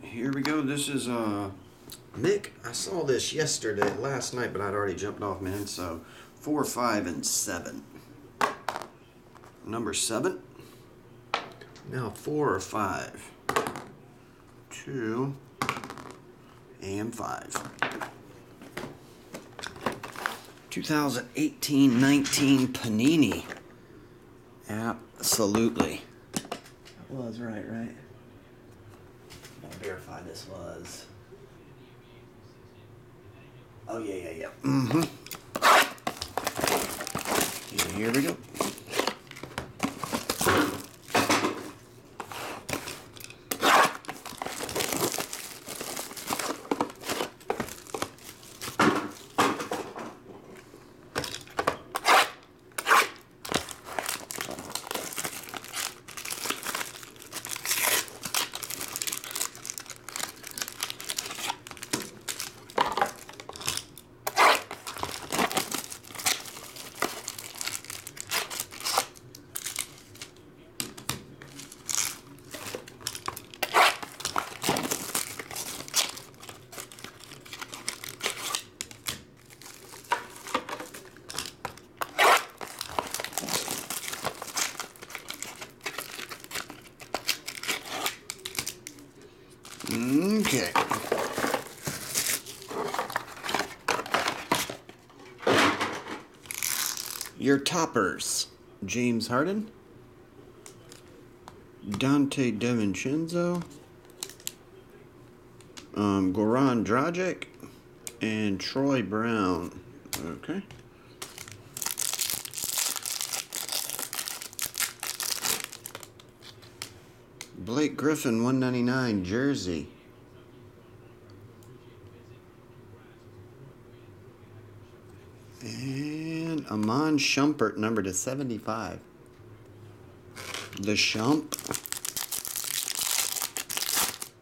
here we go. This is uh Mik. I saw this yesterday, last night, but I'd already jumped off, man. So four, five, and seven. Number seven. Now four or five. Two and five. 2018-19 Panini. Absolutely. That was right, right? Verify this was. Oh yeah, yeah, yeah. Mm-hmm. Here we go. Okay. Your toppers James Harden, Donte DiVincenzo, um, Goran Dragic, and Troy Brown. Okay. Blake Griffin, 199, jersey. And Iman Shumpert, number to 75. The Shump.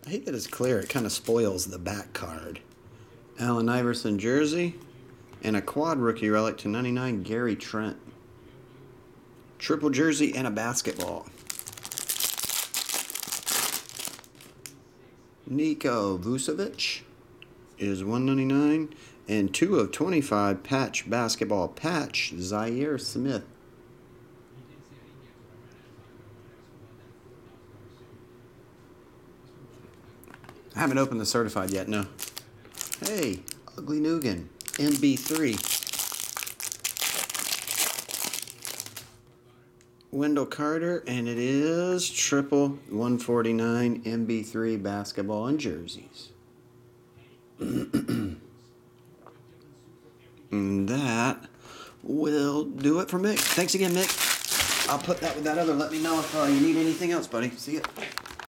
I hate that it's clear. It kind of spoils the back card. Allen Iverson jersey. And a quad rookie relic to 99, Gary Trent. Triple jersey and a basketball. Niko Vucevic is 199 and 2 of 25 patch basketball patch Zhaire Smith. I haven't opened the certified yet, no. Hey, Ugly Nugan, MB3. Wendell Carter, and it is triple 149 MB3 basketball and jerseys. and that will do it for Mik. Thanks again, Mik. I'll put that with that other. Let me know if uh, you need anything else, buddy. See ya.